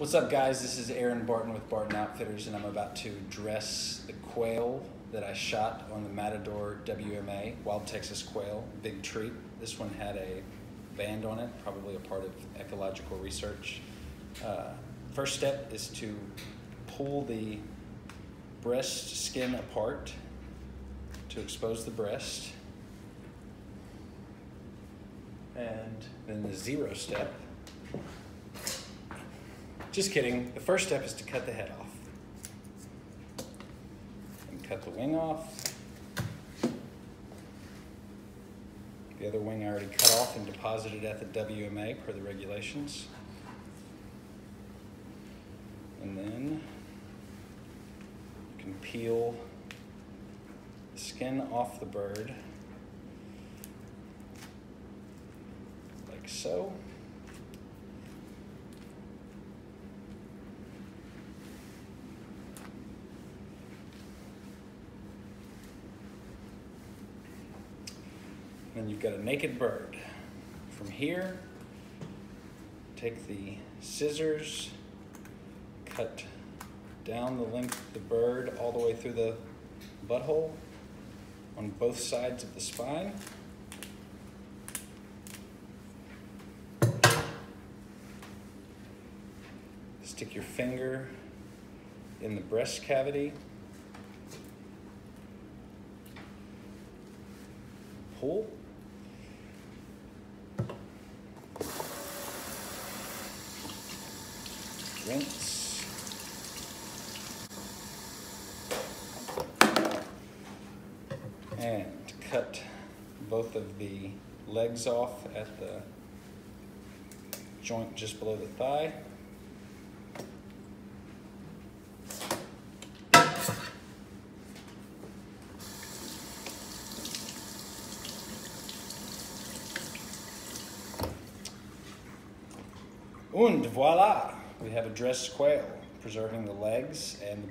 What's up, guys? This is Aaron Barton with Barton Outfitters, and I'm about to dress the quail that I shot on the Matador WMA, Wild Texas Quail, big treat. This one had a band on it, probably a part of ecological research. Uh, first step is to pull the breast skin apart to expose the breast. And then the zero step just kidding. The first step is to cut the head off. And cut the wing off. The other wing I already cut off and deposited at the WMA per the regulations. And then you can peel the skin off the bird like so. Then you've got a naked bird. From here, take the scissors, cut down the length of the bird all the way through the butthole on both sides of the spine. Stick your finger in the breast cavity pull. And cut both of the legs off at the joint just below the thigh. And voila, we have a dressed quail, preserving the legs and